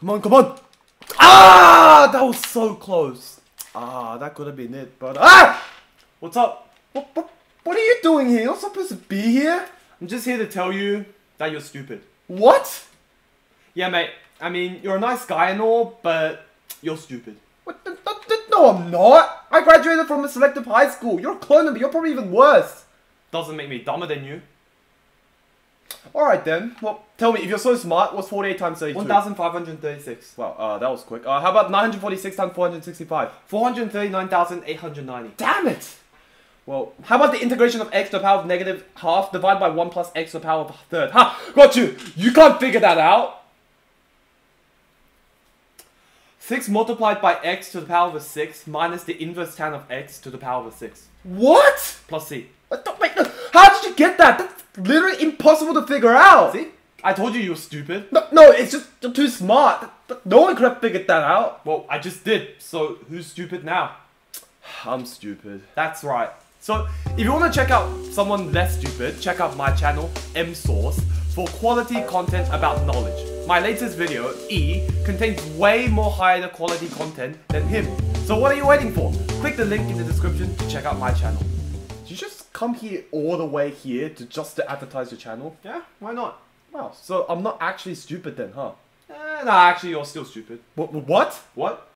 Come on, come on. Ah, that was so close. Ah, that could have been it, but ah! What's up? What, what, what are you doing here? You're supposed to be here. I'm just here to tell you that you're stupid. What? Yeah, mate. I mean, you're a nice guy and all, but you're stupid. What? the- No, I'm not. I graduated from a selective high school. You're a clone of me. You're probably even worse. Doesn't make me dumber than you. All right then. Well, tell me if you're so smart. What's 48 times 32? 1,536. Well, uh, that was quick. Uh, how about 946 times 465? 439,890. Damn it! Well, how about the integration of x to the power of negative half divided by 1 plus x to the power of a third? Ha! Got you! You can't figure that out! 6 multiplied by x to the power of a 6 minus the inverse tan of x to the power of a 6. What? Plus c. Wait, no, how did you get that? Literally impossible to figure out! See? I told you you were stupid. No, no, it's just you're too smart. No one could have figured that out. Well, I just did. So who's stupid now? I'm stupid. That's right. So if you want to check out someone less stupid, check out my channel, M Source, for quality content about knowledge. My latest video, E, contains way more higher quality content than him. So what are you waiting for? Click the link in the description to check out my channel. Did you just come here all the way here to just to advertise your channel? Yeah, why not? Wow, so I'm not actually stupid then, huh? Eh, nah, actually, you're still stupid. What? What? What?